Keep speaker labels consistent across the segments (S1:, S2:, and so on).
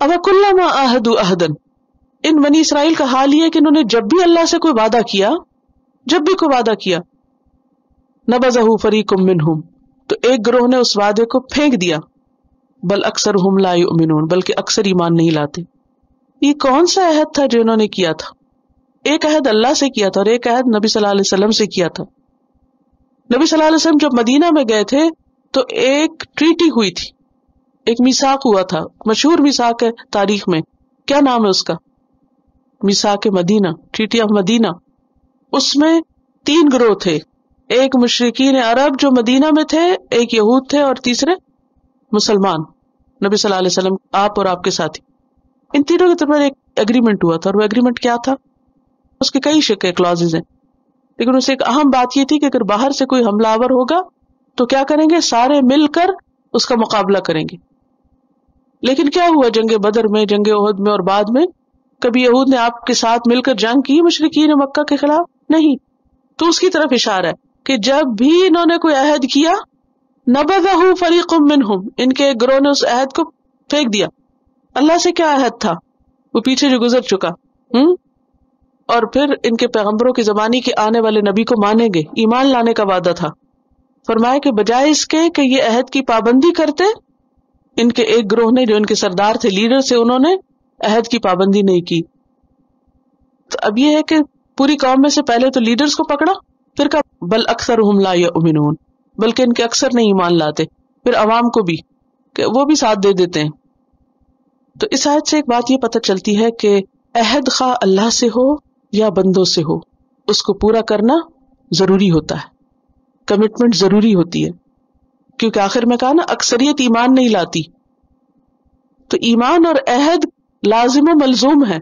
S1: अब कुल्लामा अहदन। इन बनी इसराइल का हाल ये कि इन्होंने जब भी अल्लाह से कोई वादा किया, जब भी कोई वादा किया, नबजहू फरीकुम मिनहुम तो एक ग्रोह ने उस वादे को फेंक दिया। बल अक्सर हम ला युमिनून, बल्कि अक्सर ईमान नहीं लाते। ये कौन सा अहद था जो इन्होंने किया था? एक अहद अल्लाह से किया था और एक अहद नबी सल्लल्लाहु से किया था। नबी सल्लल्लाहु जब मदीना में गए थे तो एक ट्रीटी हुई थी। एक मिसाक हुआ था, मशहूर मिसाक है तारीख में। क्या नाम है उसका? मिसाक मदीना ट्रीटी ऑफ़ मदीना उसमें तीन ग्रोह थे। एक मुशरकिन अरब जो मदीना में थे, एक यहूद थे और तीसरे मुसलमान। नबी सल्लल्लाहु आप और आपके साथी। इन तीनों के तरफ़ एक एग्रीमेंट हुआ था और वो एग्रीमेंट क्या था? उसके कई शिके क्लॉजेज हैं। लेकिन उससे एक अहम बात यह थी कि अगर बाहर से कोई हमलावर होगा तो क्या करेंगे? सारे मिलकर उसका मुकाबला करेंगे। लेकिन क्या हुआ जंग बदर में, जंग उहद में और बाद में? कभी यहूद ने आपके साथ मिलकर जंग की मशरकिन मक्का के खिलाफ? नहीं। तो उसकी तरफ़ इशारा है कि जब भी इन्होंने कोई अहद किया नबदहू फरीकुम मिनहुम, इनके ग्रोह ने उस अहद को फेंक दिया। अल्लाह से क्या अहद था? वो पीछे जो गुजर चुका। हम्म? और फिर इनके पैगंबरों की जमाने के आने वाले नबी को मानेंगे। ईमान लाने का वादा था। फरमाया के बजाय इसके कि ये अहद की पाबंदी करते इनके एक ग्रोह ने जो इनके सरदार थे, लीडर से उन्होंने अहद की पाबंदी नहीं की। तो अब यह है कि पूरी कौम में से पहले तो लीडर्स को पकड़ा, फिर का बल अक्सर हमला या उमिनून बल्कि इनके अक्सर नहीं ईमान लाते, फिर अवाम को भी, कि वो भी साथ दे देते हैं। तो इस आयत से एक बात यह पता चलती है कि अहद खा अल्लाह से हो या बंदों से हो, उसको पूरा करना ज़रूरी होता है, कमिटमेंट ज़रूरी होती है। क्योंकि आखिर में कहा ना, अक्सरियत ईमान नहीं लाती। तो ईमान और अहद लाजिम मलजूम है।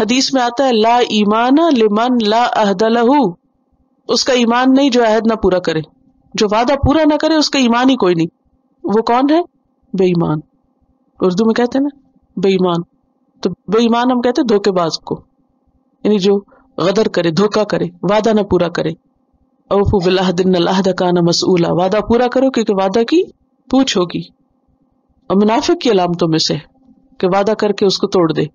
S1: हदीस में आता है, ला ईमान लिमन ला अहद लहू। उसका ईमान नहीं जो अहद ना पूरा करे। जो वादा पूरा ना करे, उसका ईमान ही कोई नहीं। वो कौन है? बेईमान। उर्दू में कहते हैं ना, बेईमान। तो बेईमान हम कहते हैं धोखेबाज को। यानी जो गदर करे, धोखा करे, वादा ना पूरा करे। औफू बिल्लाहदिन काना मसूला वादा पूरा करो क्योंकि वादा की पूछ होगी। और मुनाफिक की अलामतों में से कि वादा करके उसको तोड़ दे।